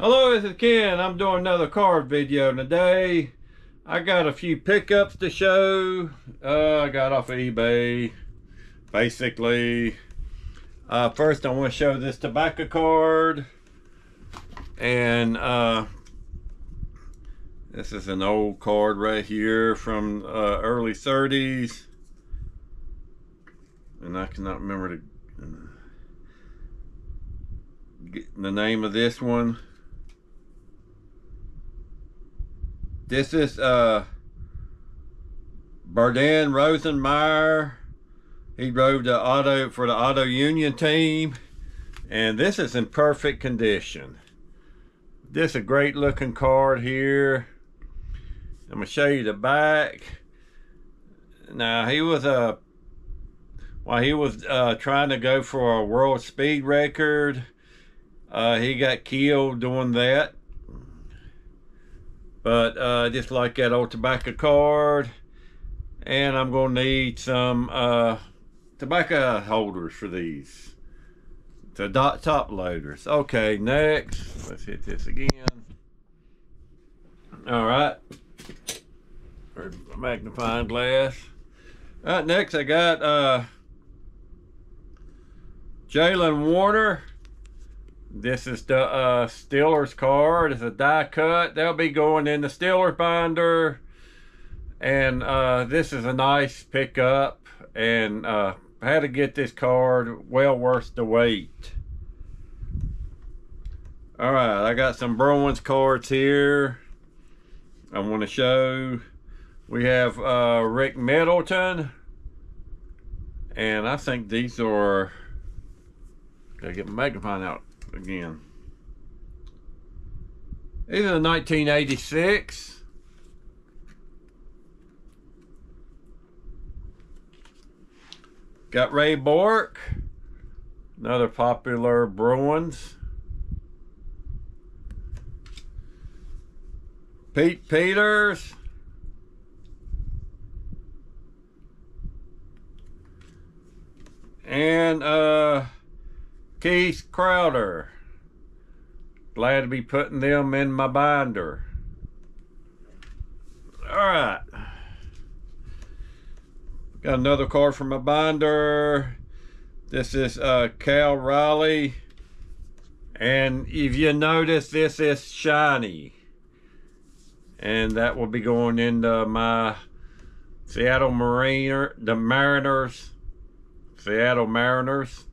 Hello, this is Ken. I'm doing another card video today. I got a few pickups to show. Uh, I got off of eBay, basically. Uh, first, I want to show this tobacco card. And uh, this is an old card right here from uh, early 30s. And I cannot remember the, the name of this one. This is uh Bardan Rosemeyer. He drove the auto for the auto union team. And this is in perfect condition. This is a great looking card here. I'm gonna show you the back. Now he was a uh, while he was uh, trying to go for a world speed record, uh, he got killed doing that. But uh, just like that old tobacco card, and I'm gonna need some uh, tobacco holders for these. The dot top loaders. Okay, next, let's hit this again. All right, magnifying glass. All right, next I got uh, Jaylen Warren. This is the uh, Steelers card. It's a die cut. They'll be going in the Steelers binder. And uh, this is a nice pickup. And uh, had to get this card. Well worth the wait. All right, I got some Bruins cards here. I want to show. We have uh, Rick Middleton. And I think these are Gotta get my magnifying out again. Are 1986. Got Ray Bourque, another popular Bruins. Pete Peeters. And uh Keith Crowder. Glad to be putting them in my binder. All right. Got another card from my binder. This is uh, Cal Raleigh. And if you notice, this is shiny. And that will be going into my Seattle Mariner, the Mariners, Seattle Mariners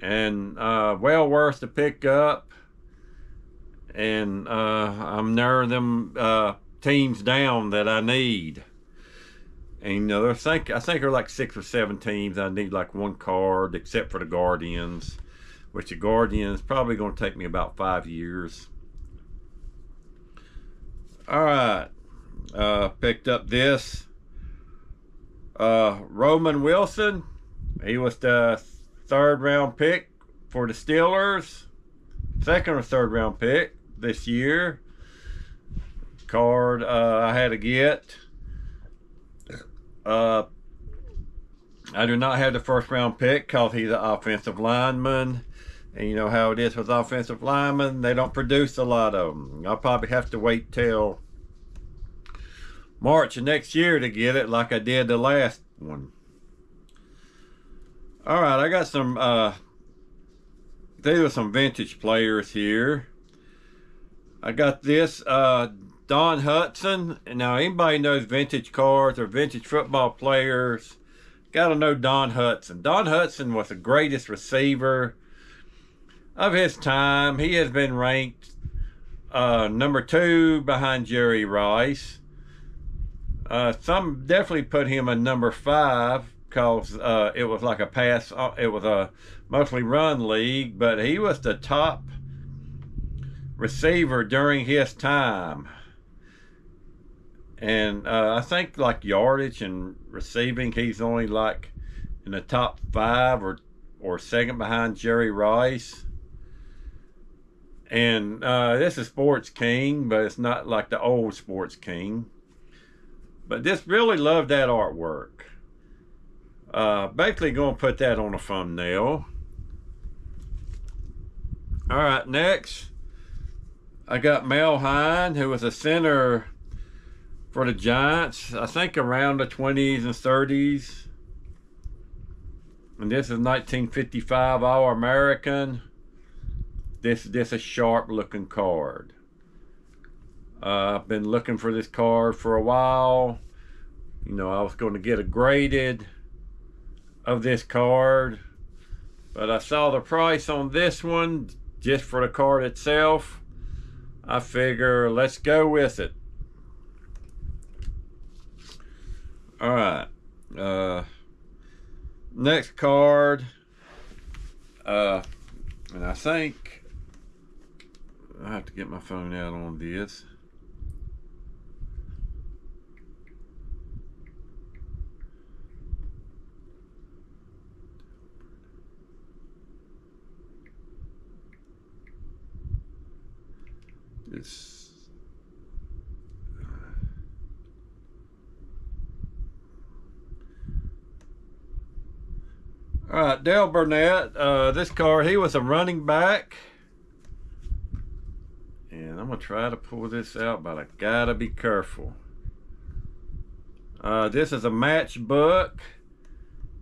and uh, well worth to pick up. And uh, I'm narrowing them uh, teams down that I need. And you know, I think I think there are like six or seven teams. I need like one card, except for the Guardians, which the Guardians probably going to take me about five years. All right, uh, picked up this. Uh, Roman Wilson. He was the third round pick for the Steelers. Second or third round pick this year. Card uh, I had to get. Uh, I do not have the first round pick because he's an offensive lineman. And you know how it is with offensive linemen, they don't produce a lot of them. I'll probably have to wait till March of next year to get it like I did the last one. All right, I got some, uh, these are some vintage players here. I got this, uh, Don Hutson. Now, anybody knows vintage cards or vintage football players, got to know Don Hutson. Don Hutson was the greatest receiver of his time. He has been ranked uh, number two behind Jerry Rice. Uh, some definitely put him at number five because uh, it was like a pass. Uh, it was a mostly run league, but he was the top receiver during his time. And uh, I think like yardage and receiving, he's only like in the top five or or second behind Jerry Rice. And uh, this is Sports King, but it's not like the old Sports King. But just really love that artwork. Uh, basically going to put that on a thumbnail. All right, next I got Mel Hein, who was a center for the Giants, I think around the 20s and 30s. And this is 1955 All American. This this a sharp looking card. Uh, I've been looking for this card for a while. You know, I was going to get a graded of this card, but I saw the price on this one just for the card itself. I figure let's go with it. All right. Uh, next card. Uh, and I think I have to get my phone out on this. It's All right, Dale Burnett. Uh, this card, he was a running back. And I'm going to try to pull this out, but I got to be careful. Uh, this is a matchbook.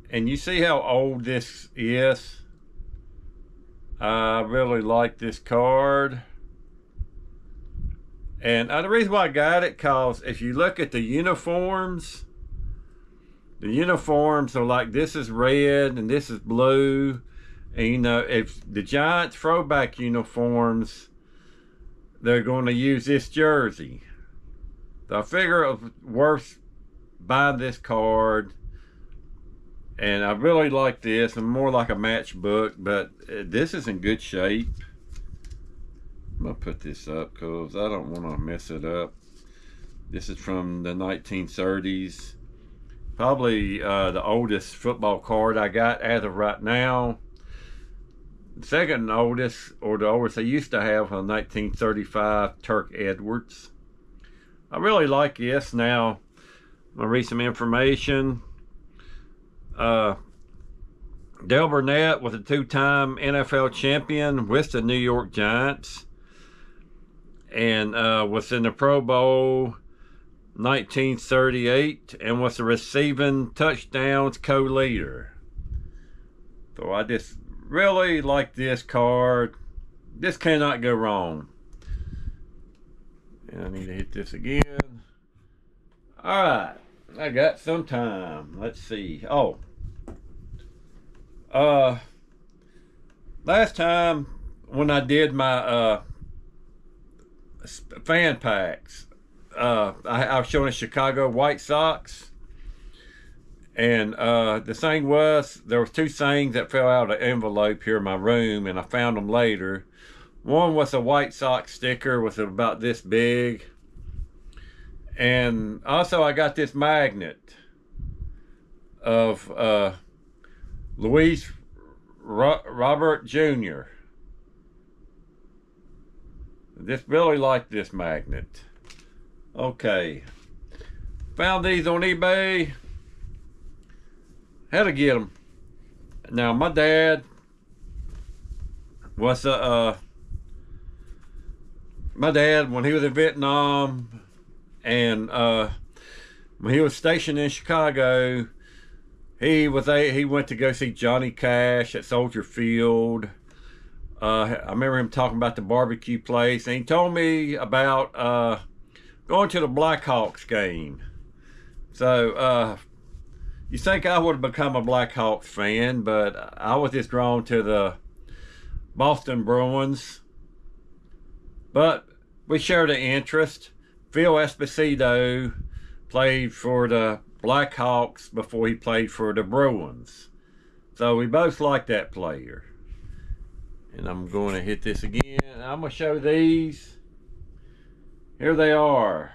And you see how old this is? I really like this card. And uh, the reason why I got it, cause if you look at the uniforms, the uniforms are like this is red and this is blue. And you know, if the Giants throwback uniforms, they're going to use this jersey. So I figure it was worth buying this card. And I really like this. I'm more like a matchbook, but uh, this is in good shape. I'm gonna put this up because I don't want to mess it up. This is from the 1930s. Probably uh, the oldest football card I got as of right now. Second oldest, or the oldest I used to have, a 1935 Turk Edwards. I really like this now. I'm gonna read some information. Uh, Burnett was a two-time NFL champion with the New York Giants and uh, was in the Pro Bowl 1938 and was the receiving touchdowns co-leader. So I just really like this card. This cannot go wrong. And I need to hit this again. All right, I got some time. Let's see. Oh, uh, last time when I did my uh fan packs. Uh, I, I was showing a Chicago White Sox. And uh, the thing was, there was two things that fell out of the envelope here in my room, and I found them later. One was a White Sox sticker, was about this big. And also I got this magnet of uh, Luis Ro Robert Jr. Just really like this magnet. Okay. Found these on eBay. Had to get them. Now, my dad was a, uh, my dad, when he was in Vietnam, and uh, when he was stationed in Chicago, he was a, he went to go see Johnny Cash at Soldier Field uh, I remember him talking about the barbecue place, and he told me about uh, going to the Blackhawks game. So uh, you think I would have become a Blackhawks fan, but I was just drawn to the Boston Bruins. But we shared an interest. Phil Esposito played for the Blackhawks before he played for the Bruins. So we both liked that player and I'm going to hit this again. I'm going to show these. Here they are.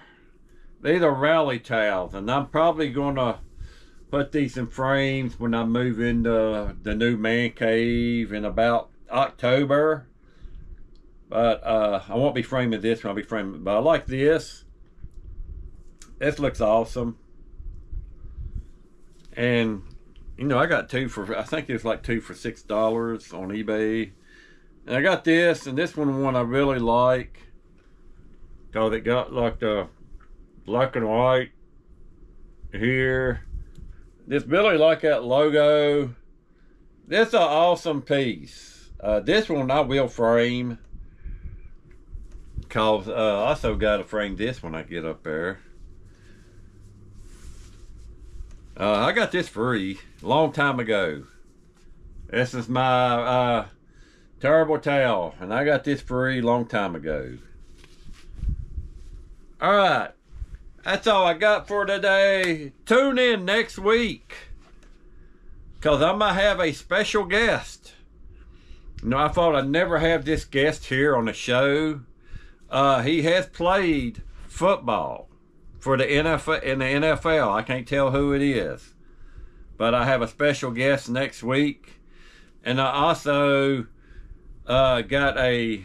These are rally towels, and I'm probably going to put these in frames when I move into the new man cave in about October. But uh, I won't be framing this. I'll be framing, but I like this. This looks awesome. And you know, I got two for I think it was like two for six dollars on eBay. And I got this, and this one one I really like. Cause it got like the black and white here. This really like that logo. This is an awesome piece. Uh, this one I will frame. Cause uh, I also got to frame this when I get up there. Uh, I got this free a long time ago. This is my uh, Terrible Towel, and I got this free long time ago. All right, that's all I got for today. Tune in next week, cause I might have a special guest. You know, I thought I'd never have this guest here on the show. Uh, he has played football for the NFL in the NFL. I can't tell who it is, but I have a special guest next week, and I also uh, got a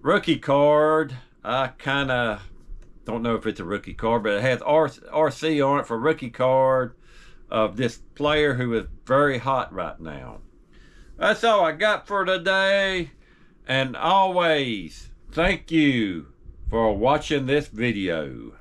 rookie card. I kind of don't know if it's a rookie card, but it has RC on it for rookie card of this player who is very hot right now. That's all I got for today. And always, thank you for watching this video.